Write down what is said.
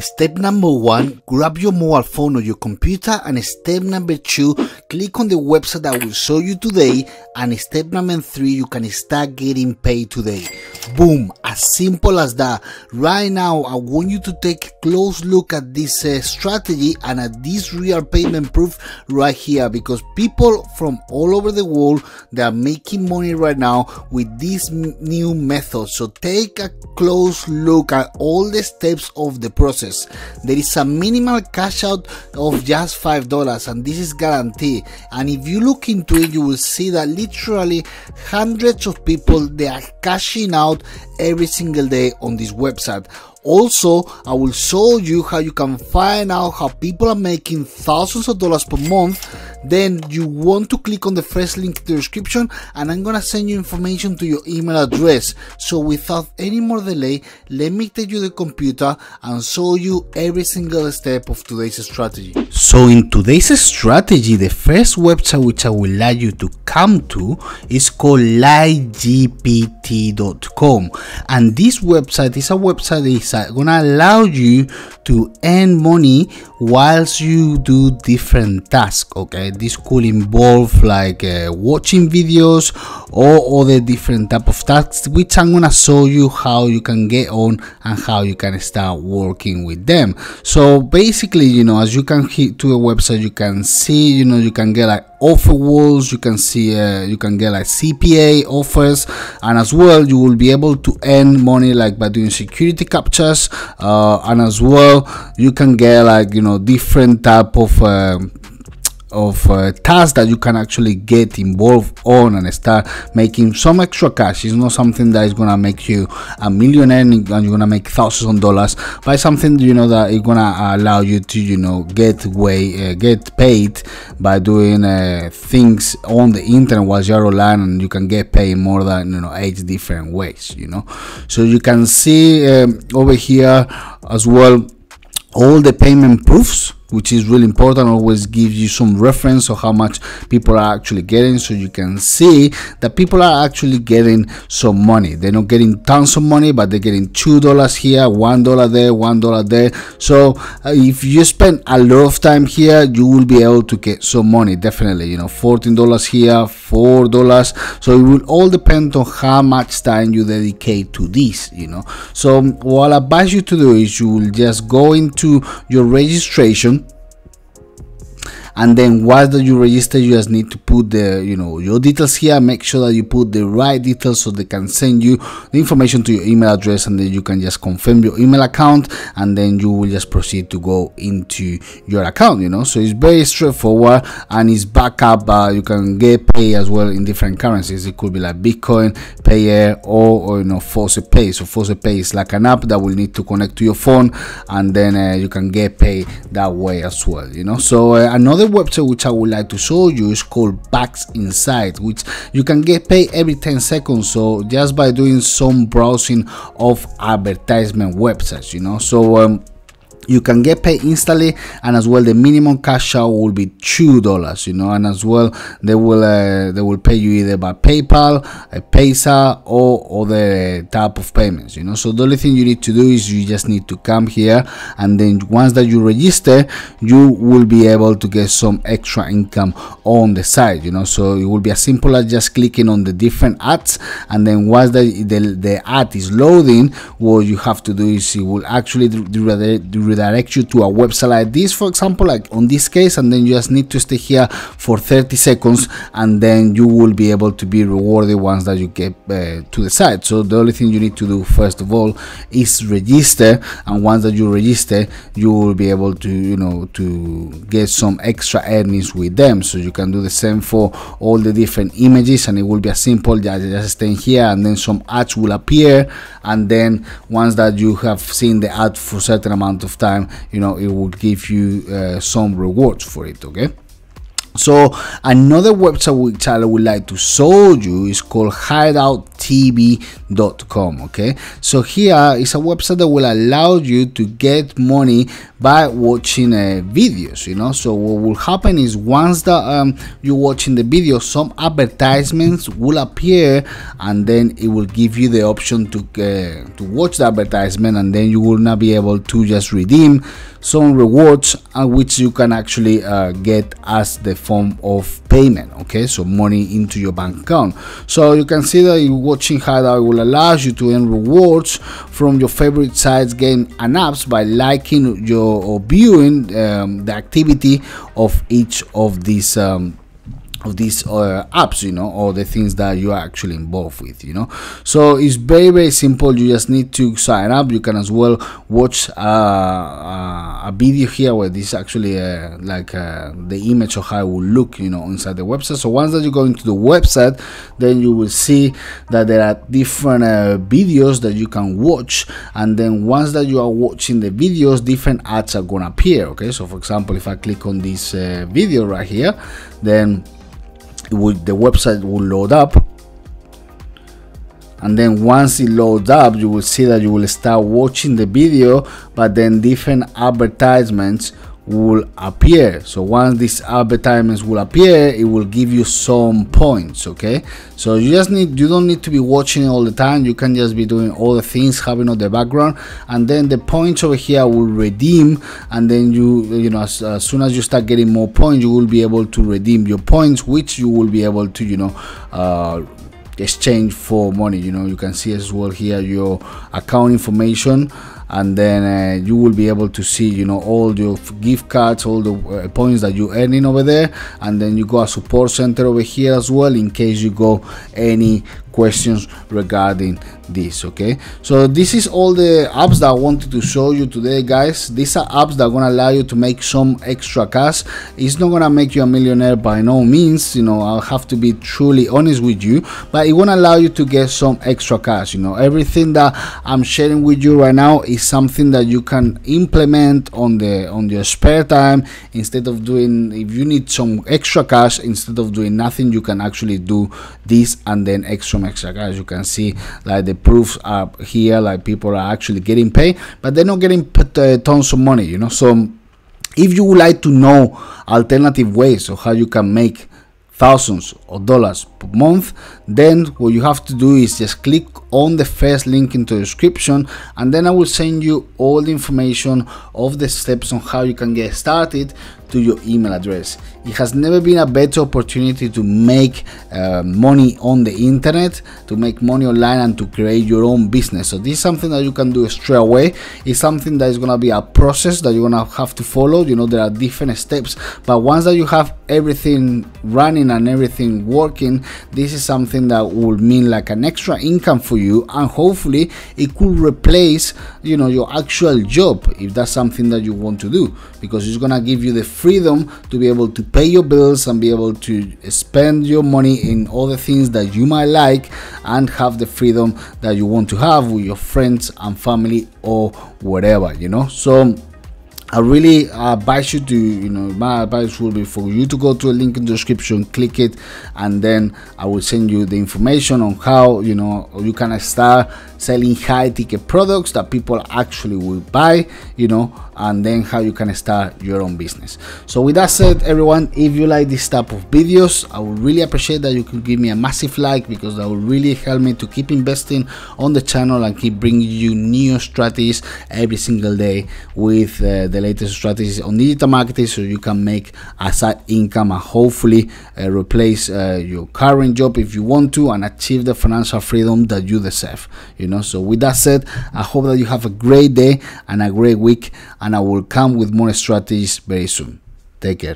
Step number one, grab your mobile phone or your computer and step number two, click on the website that will show you today and step number three, you can start getting paid today. Boom, as simple as that. Right now, I want you to take a close look at this uh, strategy and at this real payment proof right here because people from all over the world, they are making money right now with this new method. So take a close look at all the steps of the process. There is a minimal cash out of just five dollars, and this is guaranteed. And if you look into it, you will see that literally hundreds of people they are cashing out out every single day on this website also, I will show you how you can find out how people are making thousands of dollars per month. Then you want to click on the first link in the description and I'm gonna send you information to your email address. So without any more delay, let me take you the computer and show you every single step of today's strategy. So in today's strategy, the first website which I would like you to come to is called livegpt.com and this website is a website that is gonna allow you to earn money whilst you do different tasks okay? This could involve like uh, watching videos or other different type of tasks which i'm gonna show you how you can get on and how you can start working with them. So basically you know as you can hit to a website you can see you know you can get like offer walls you can see uh, you can get like cpa offers and as well you will be able to earn money like by doing security captures uh, and as well you can get like you know different type of uh, of uh, tasks that you can actually get involved on and start making some extra cash. It's not something that is gonna make you a millionaire and you're gonna make thousands of dollars but something you know that is gonna allow you to you know get way uh, get paid by doing uh, things on the internet while you're online and you can get paid more than you know eight different ways you know. So you can see um, over here as well all the payment proofs which is really important always gives you some reference of how much people are actually getting so you can see that people are actually getting some money. They're not getting tons of money but they're getting two dollars here one dollar there one dollar there. So uh, if you spend a lot of time here you will be able to get some money definitely you know 14 dollars here four dollars. So it will all depend on how much time you dedicate to this you know. So what i advise you to do is you will just go into your registration and then once that you register you just need to put the you know your details here. Make sure that you put the right details so they can send you the information to your email address and then you can just confirm your email account and then you will just proceed to go into your account you know. So it's very straightforward and it's backup uh, you can get pay as well in different currencies. It could be like bitcoin Payeer or, or you know FaucetPay. So FaucetPay is like an app that will need to connect to your phone and then uh, you can get paid that way as well you know. So uh, another website which I would like to show you is called Bucks Inside, which you can get paid every 10 seconds. So just by doing some browsing of advertisement websites, you know. So um, you can get paid instantly and as well the minimum cash out will be two dollars you know and as well they will uh, they will pay you either by paypal a Payza or other type of payments you know. So the only thing you need to do is you just need to come here and then once that you register you will be able to get some extra income on the side you know. So it will be as simple as just clicking on the different ads and then once the the, the ad is loading what you have to do is it will actually do redirect you to a website like this for example like on this case and then you just need to stay here for 30 seconds and then you will be able to be rewarded once that you get uh, to the site. So the only thing you need to do first of all is register and once that you register you will be able to you know to get some extra earnings with them. So you can do the same for all the different images and it will be as simple as just staying here and then some ads will appear and then once that you have seen the ad for a certain amount of time you know it will give you uh, some rewards for it okay? So another website which I would like to show you is called hideouttv.com okay? So here is a website that will allow you to get money by watching uh, videos you know? So what will happen is once that um, you're watching the video some advertisements will appear and then it will give you the option to uh, to watch the advertisement and then you will not be able to just redeem some rewards uh, which you can actually uh, get as the form of payment okay? So money into your bank account. So you can see that watching Hideout will allow you to earn rewards from your favorite sites game and apps by liking your or viewing um, the activity of each of these um, of these uh, apps you know or the things that you are actually involved with you know. So it's very very simple. You just need to sign up. You can as well watch uh, uh, a video here where this actually uh, like uh, the image of how it will look you know inside the website. So once that you go into the website then you will see that there are different uh, videos that you can watch. And then once that you are watching the videos different ads are gonna appear okay? So for example if i click on this video right here then would the website will load up. And then once it loads up you will see that you will start watching the video but then different advertisements will appear. So once these advertisements will appear it will give you some points okay? So you just need you don't need to be watching all the time. You can just be doing all the things having on the background. And then the points over here will redeem. And then you you know as, as soon as you start getting more points you will be able to redeem your points which you will be able to you know uh, exchange for money. You know you can see as well here your account information and then uh, you will be able to see you know all your gift cards all the uh, points that you're earning over there. And then you go a support center over here as well in case you go any questions regarding this okay? So this is all the apps that i wanted to show you today guys. These are apps that are going to allow you to make some extra cash. It's not going to make you a millionaire by no means you know i'll have to be truly honest with you but it to allow you to get some extra cash you know? Everything that i'm sharing with you right now is something that you can implement on the on your spare time. Instead of doing if you need some extra cash instead of doing nothing you can actually do this and then extra extra cash you can see like the proofs are here like people are actually getting paid but they're not getting uh, tons of money you know? So if you would like to know alternative ways of how you can make thousands of dollars month then what you have to do is just click on the first link into the description and then I will send you all the information of the steps on how you can get started to your email address. It has never been a better opportunity to make uh, money on the internet, to make money online, and to create your own business. So, this is something that you can do straight away. It's something that is going to be a process that you're going to have to follow. You know, there are different steps, but once that you have everything running and everything working, this is something that will mean like an extra income for you, and hopefully, it could replace you know your actual job if that's something that you want to do. Because it's going to give you the freedom to be able to pay your bills and be able to spend your money in all the things that you might like and have the freedom that you want to have with your friends and family or whatever you know? So I really uh, advise you to, you know, my advice will be for you to go to a link in the description, click it, and then I will send you the information on how, you know, you can start selling high ticket products that people actually will buy, you know, and then how you can start your own business. So with that said, everyone, if you like this type of videos, I would really appreciate that you could give me a massive like because that will really help me to keep investing on the channel and keep bringing you new strategies every single day with uh, the latest strategies on digital marketing so you can make a side income and hopefully uh, replace uh, your current job if you want to and achieve the financial freedom that you deserve. You so with that said, I hope that you have a great day and a great week and and I will come with more strategies very soon. Take care.